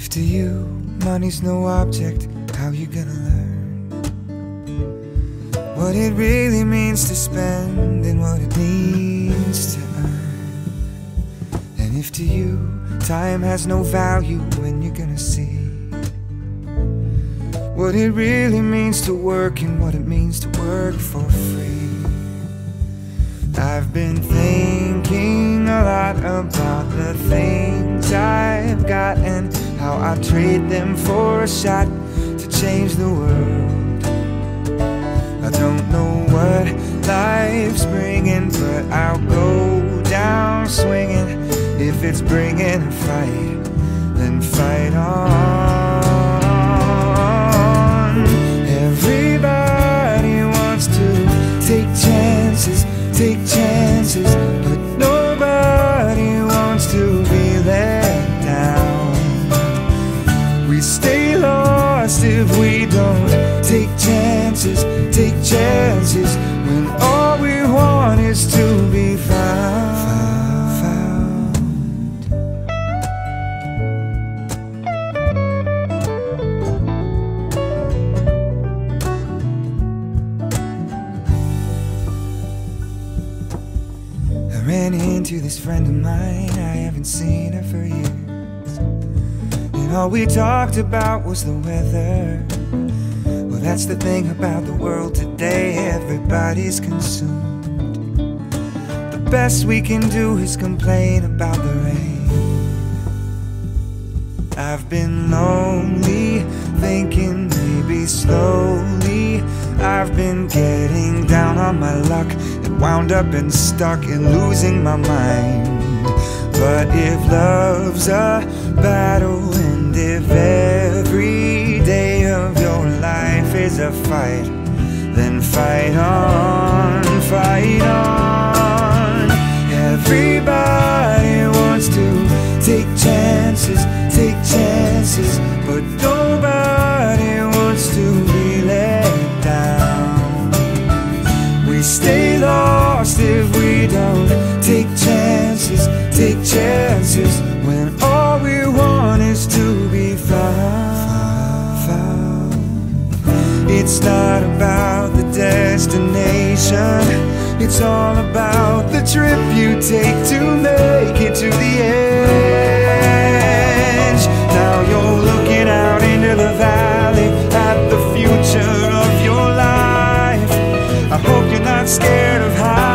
If to you money's no object, how you gonna learn what it really means to spend and what it means to earn? And if to you time has no value, when you're gonna see what it really means to work and what it means to work for free. I've been thinking a lot about the things I'd trade them for a shot to change the world. I don't know what life's bringing, but I'll go down swinging. If it's bringing a fight, then fight on. Ran into this friend of mine, I haven't seen her for years. And all we talked about was the weather. Well, that's the thing about the world today, everybody's consumed. The best we can do is complain about the rain. I've been lonely, thinking maybe slowly. I've been getting down on my luck wound up and stuck in losing my mind. But if love's a battle and if every day of your life is a fight, then fight on, fight on. Everybody wants to take chances, take chances, but nobody wants to be let down. We stay lost if we don't take chances, take chances when all we want is to be found. It's not about the destination, it's all about the trip you take to make it to the edge. Now you're looking out into the valley at the future of your life. I hope you're not scared of how.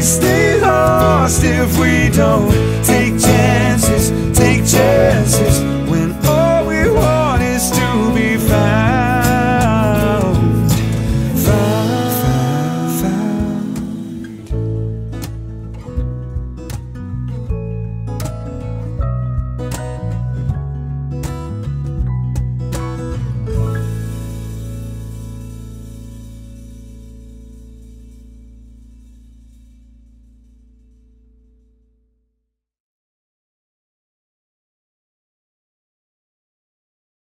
we stay lost if we don't